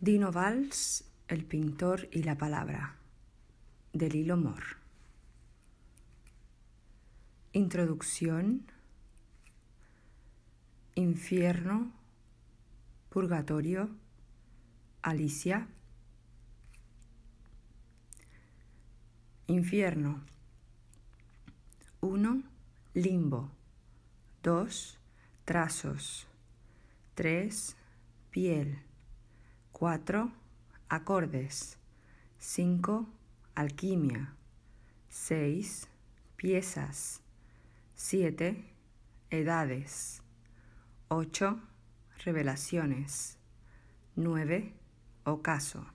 Dino Valls, El pintor y la palabra, de Lilo Mor. Introducción, Infierno, Purgatorio, Alicia. Infierno. 1. Limbo. 2. Trazos. 3. Piel. 4. Acordes. 5. Alquimia. 6. Piezas. 7. Edades. 8. Revelaciones. 9. Ocaso.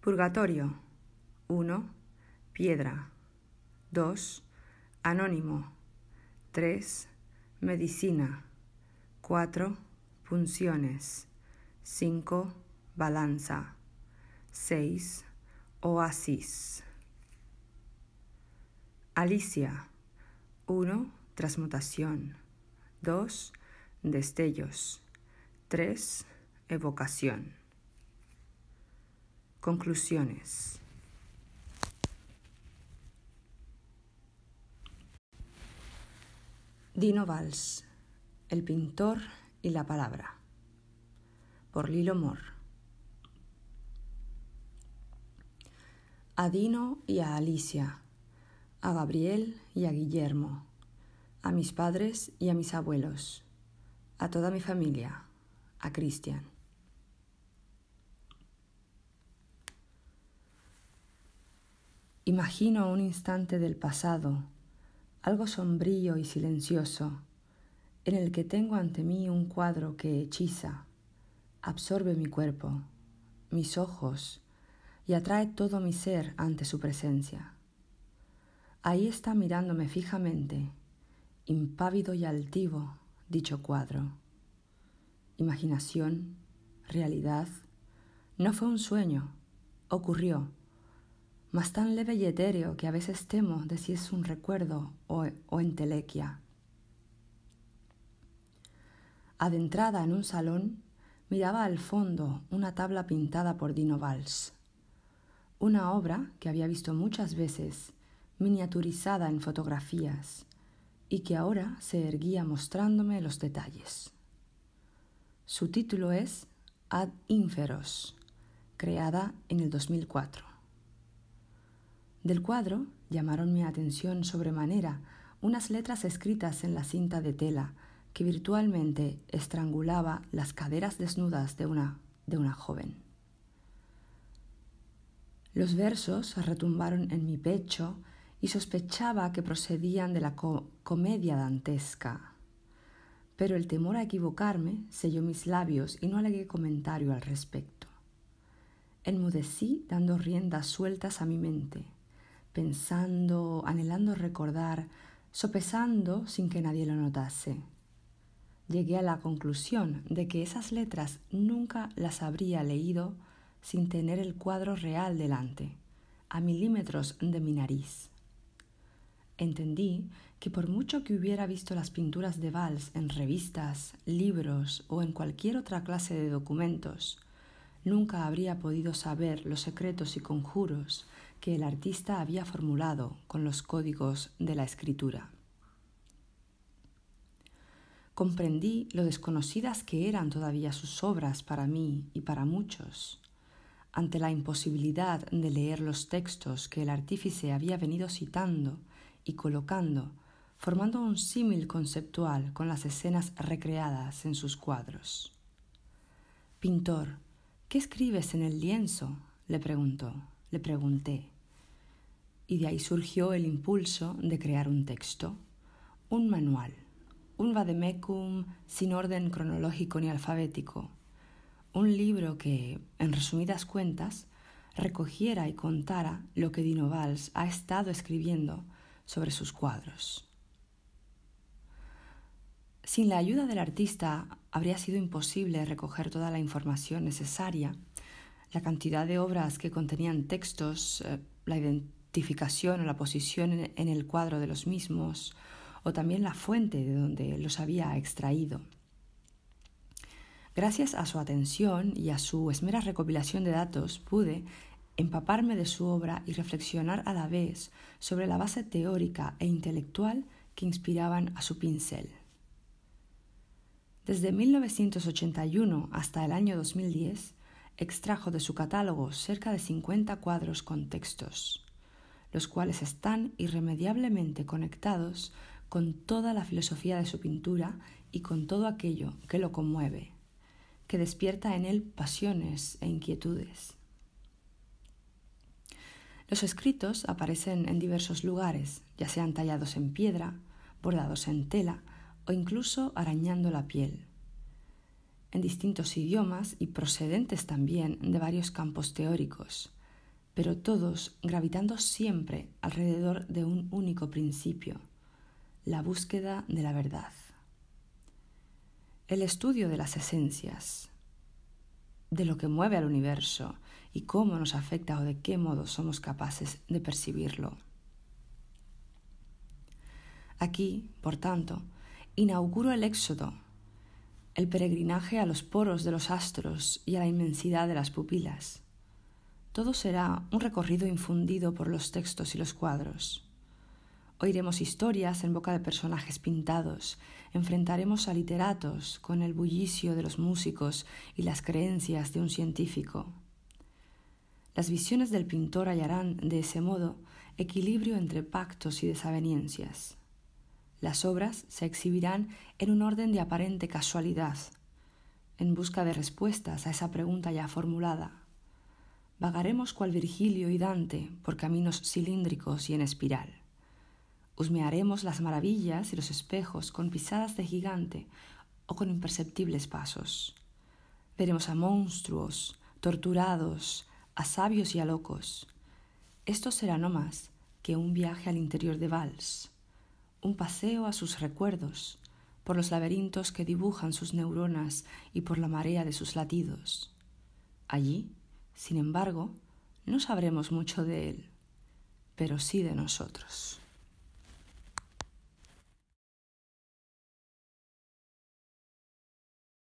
Purgatorio. 1. Piedra. 2. Anónimo. 3. Medicina. 4 funciones. 5. Balanza. 6. Oasis. Alicia. 1. Transmutación. 2. Destellos. 3. Evocación. Conclusiones. Dino Valls, el pintor y la palabra. Por Lilo Mor. A Dino y a Alicia, a Gabriel y a Guillermo, a mis padres y a mis abuelos, a toda mi familia, a Cristian. Imagino un instante del pasado, algo sombrío y silencioso, en el que tengo ante mí un cuadro que hechiza, absorbe mi cuerpo, mis ojos y atrae todo mi ser ante su presencia. Ahí está mirándome fijamente, impávido y altivo, dicho cuadro. Imaginación, realidad, no fue un sueño, ocurrió, mas tan leve y etéreo que a veces temo de si es un recuerdo o, o entelequia. Adentrada en un salón, miraba al fondo una tabla pintada por Dino Valls. Una obra que había visto muchas veces, miniaturizada en fotografías, y que ahora se erguía mostrándome los detalles. Su título es Ad Inferos, creada en el 2004. Del cuadro llamaron mi atención sobremanera unas letras escritas en la cinta de tela que virtualmente estrangulaba las caderas desnudas de una, de una joven. Los versos retumbaron en mi pecho y sospechaba que procedían de la comedia dantesca. Pero el temor a equivocarme selló mis labios y no alegué comentario al respecto. Enmudecí dando riendas sueltas a mi mente, pensando, anhelando recordar, sopesando sin que nadie lo notase llegué a la conclusión de que esas letras nunca las habría leído sin tener el cuadro real delante, a milímetros de mi nariz. Entendí que por mucho que hubiera visto las pinturas de Valls en revistas, libros o en cualquier otra clase de documentos, nunca habría podido saber los secretos y conjuros que el artista había formulado con los códigos de la escritura comprendí lo desconocidas que eran todavía sus obras para mí y para muchos. Ante la imposibilidad de leer los textos que el artífice había venido citando y colocando, formando un símil conceptual con las escenas recreadas en sus cuadros. Pintor, ¿qué escribes en el lienzo? le preguntó, le pregunté. Y de ahí surgió el impulso de crear un texto, un manual un vademecum sin orden cronológico ni alfabético, un libro que, en resumidas cuentas, recogiera y contara lo que Dino Valls ha estado escribiendo sobre sus cuadros. Sin la ayuda del artista habría sido imposible recoger toda la información necesaria, la cantidad de obras que contenían textos, eh, la identificación o la posición en el cuadro de los mismos, o también la fuente de donde los había extraído. Gracias a su atención y a su esmera recopilación de datos pude empaparme de su obra y reflexionar a la vez sobre la base teórica e intelectual que inspiraban a su pincel. Desde 1981 hasta el año 2010, extrajo de su catálogo cerca de 50 cuadros con textos, los cuales están irremediablemente conectados con toda la filosofía de su pintura y con todo aquello que lo conmueve, que despierta en él pasiones e inquietudes. Los escritos aparecen en diversos lugares, ya sean tallados en piedra, bordados en tela o incluso arañando la piel, en distintos idiomas y procedentes también de varios campos teóricos, pero todos gravitando siempre alrededor de un único principio, la búsqueda de la verdad. El estudio de las esencias, de lo que mueve al universo y cómo nos afecta o de qué modo somos capaces de percibirlo. Aquí, por tanto, inauguro el éxodo, el peregrinaje a los poros de los astros y a la inmensidad de las pupilas. Todo será un recorrido infundido por los textos y los cuadros. Oiremos historias en boca de personajes pintados, enfrentaremos a literatos con el bullicio de los músicos y las creencias de un científico. Las visiones del pintor hallarán, de ese modo, equilibrio entre pactos y desavenencias. Las obras se exhibirán en un orden de aparente casualidad, en busca de respuestas a esa pregunta ya formulada. Vagaremos cual Virgilio y Dante por caminos cilíndricos y en espiral. Husmearemos las maravillas y los espejos con pisadas de gigante o con imperceptibles pasos. Veremos a monstruos, torturados, a sabios y a locos. Esto será no más que un viaje al interior de Vals, un paseo a sus recuerdos, por los laberintos que dibujan sus neuronas y por la marea de sus latidos. Allí, sin embargo, no sabremos mucho de él, pero sí de nosotros.